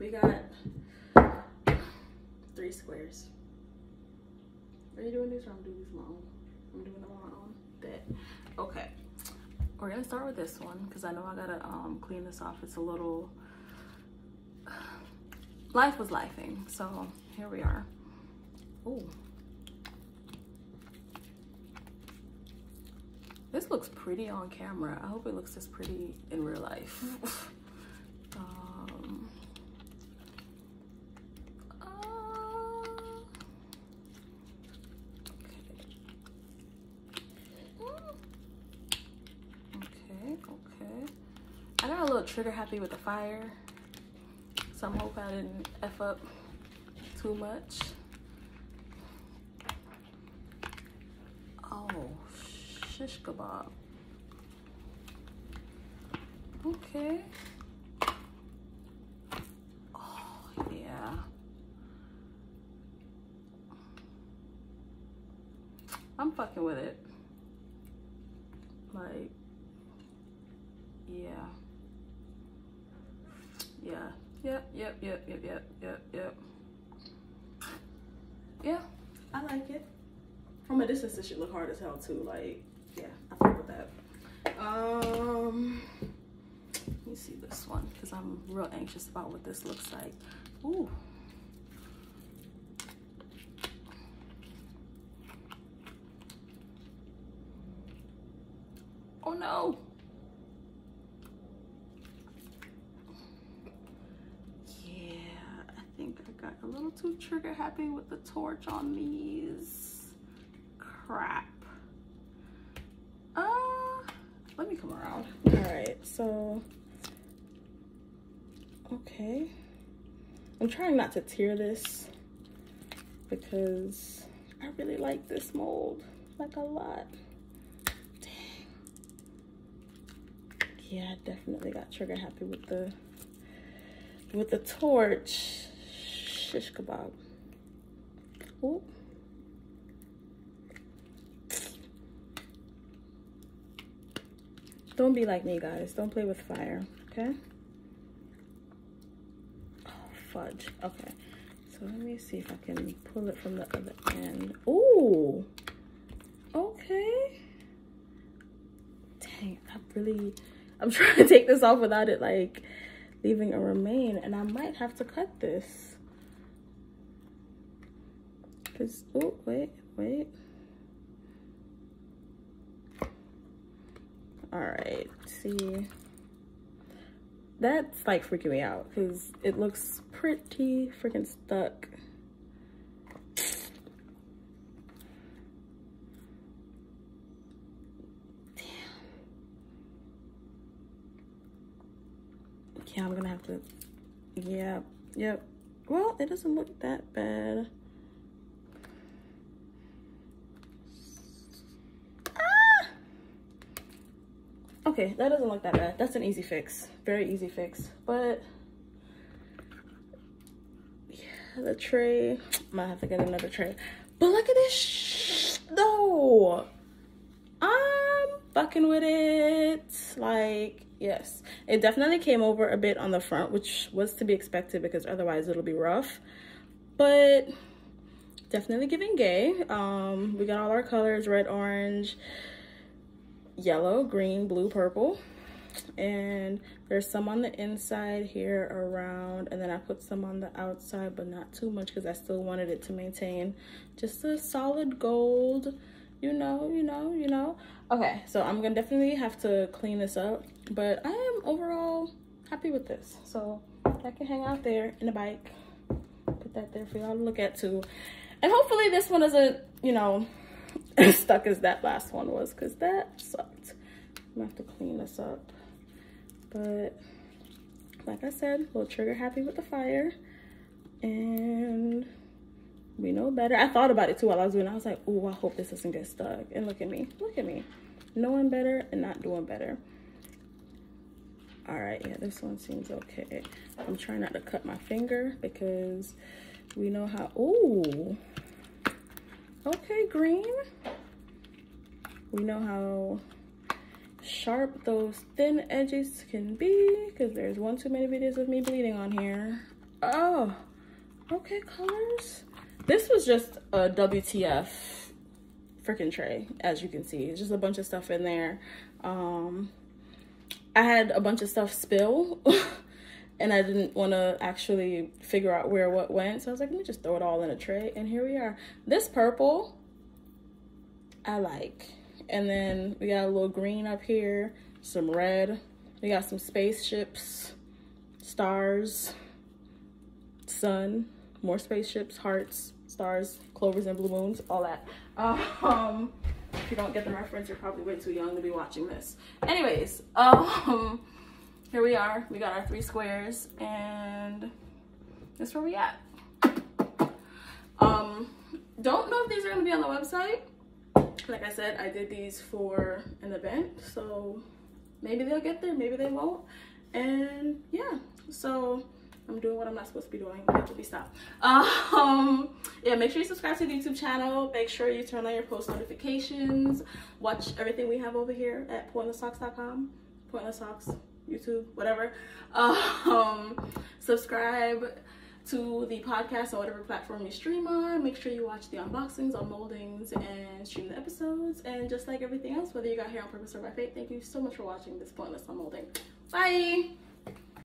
we got three squares. Are you doing this or I'm doing this own? I'm doing them own. Bet. Okay. We're gonna start with this one because I know I gotta um, clean this off. It's a little. Life was lifing, so here we are. Ooh. This looks pretty on camera. I hope it looks as pretty in real life. um, uh, okay. I got a little trigger happy with the fire. So I'm hoping I didn't F up too much. Oh, shish kebab. Okay. Oh, yeah. I'm fucking with it. Like, yeah. Yeah. Yep, yep, yep, yep, yep, yep, yep. Yeah, I like it. From a distance, it should look hard as hell too. Like, yeah, I fuck with that. Um, let me see this one because I'm real anxious about what this looks like. Ooh. Oh no. Yeah, I think I got a little too trigger happy with the torch on these. Crap. Uh, let me come around. All right, so, okay. I'm trying not to tear this because I really like this mold, like a lot. Yeah, I definitely got trigger happy with the with the torch. Shish kebab. Ooh. Don't be like me, guys. Don't play with fire, okay? Oh, fudge. Okay. So let me see if I can pull it from the other end. Ooh. Okay. Dang, I really... I'm trying to take this off without it, like, leaving a remain. And I might have to cut this. Because... Oh, wait, wait. all right see that's like freaking me out because it looks pretty freaking stuck Damn. yeah i'm gonna have to yeah yep well it doesn't look that bad okay that doesn't look that bad. That's an easy fix. Very easy fix. But yeah the tray. Might have to get another tray. But look at this though. I'm fucking with it. Like yes. It definitely came over a bit on the front which was to be expected because otherwise it'll be rough. But definitely giving gay. Um we got all our colors red orange yellow, green, blue, purple. And there's some on the inside here around. And then I put some on the outside, but not too much because I still wanted it to maintain just a solid gold. You know, you know, you know. Okay, so I'm to definitely have to clean this up. But I am overall happy with this. So that can hang out there in the bike. Put that there for y'all to look at too. And hopefully this one isn't, you know, as stuck as that last one was because that sucked. I'm gonna have to clean this up. But like I said, we'll trigger happy with the fire. And we know better. I thought about it too while I was doing it. I was like, oh, I hope this doesn't get stuck. And look at me. Look at me. Knowing better and not doing better. All right, yeah, this one seems okay. I'm trying not to cut my finger because we know how, oh, Okay, green. We know how sharp those thin edges can be because there's one too many videos of me bleeding on here. Oh, okay, colors. This was just a WTF freaking tray, as you can see. It's just a bunch of stuff in there. Um, I had a bunch of stuff spill and I didn't want to actually figure out where what went. So I was like, let me just throw it all in a tray. And here we are. This purple, I like. And then we got a little green up here, some red. We got some spaceships, stars, sun, more spaceships, hearts, stars, clovers and blue moons, all that. Um, if you don't get the reference, you're probably way too young to be watching this. Anyways, um, here we are. We got our three squares and that's where we at. Um, don't know if these are gonna be on the website. Like I said, I did these for an event, so maybe they'll get there, maybe they won't. And yeah, so I'm doing what I'm not supposed to be doing. I have to be stopped. Um, yeah, make sure you subscribe to the YouTube channel. Make sure you turn on your post notifications. Watch everything we have over here at pointlessstalks.com. Pointlesss Talks, YouTube, whatever. Um, subscribe to the podcast on whatever platform you stream on. Make sure you watch the unboxings, unmoldings, and stream the episodes. And just like everything else, whether you got here on purpose or by fate, thank you so much for watching this pointless unmolding. Bye!